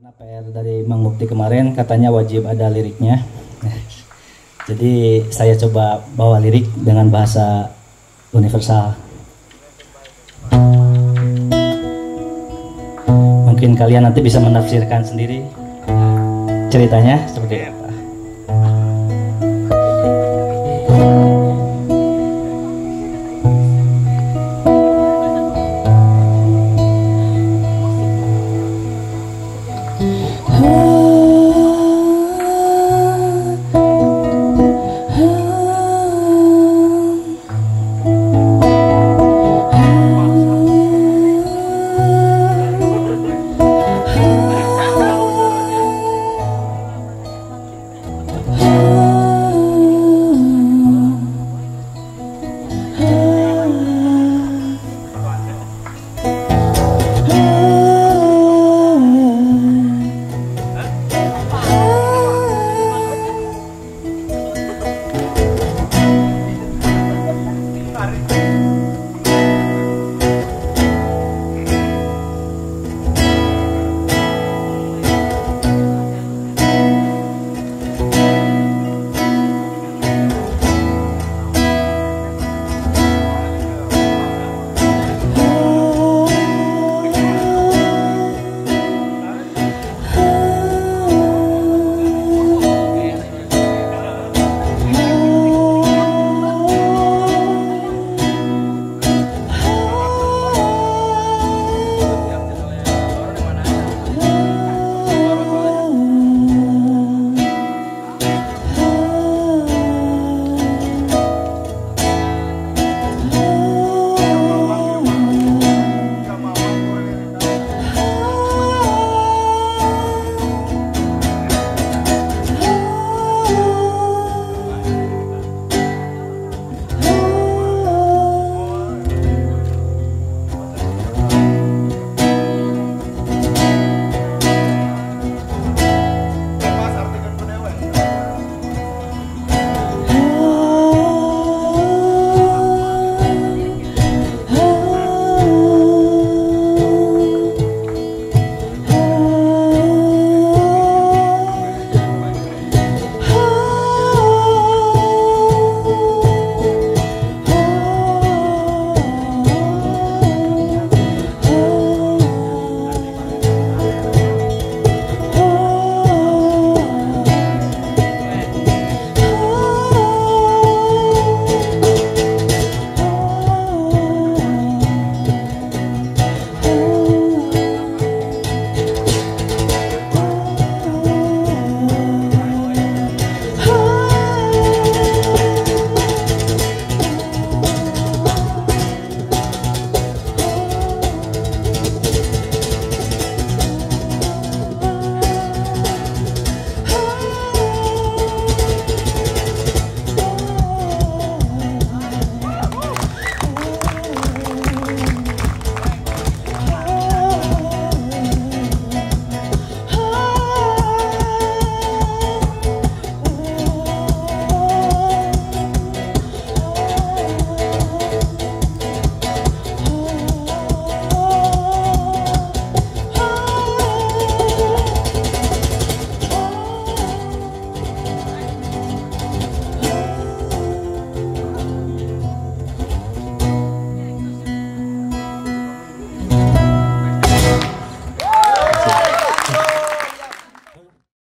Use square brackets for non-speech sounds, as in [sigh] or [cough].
Karena PR dari Mang Mukti kemarin katanya wajib ada liriknya. [laughs] Jadi saya coba bawa lirik dengan bahasa universal. Mungkin kalian nanti bisa menafsirkan sendiri ceritanya seperti itu. Party.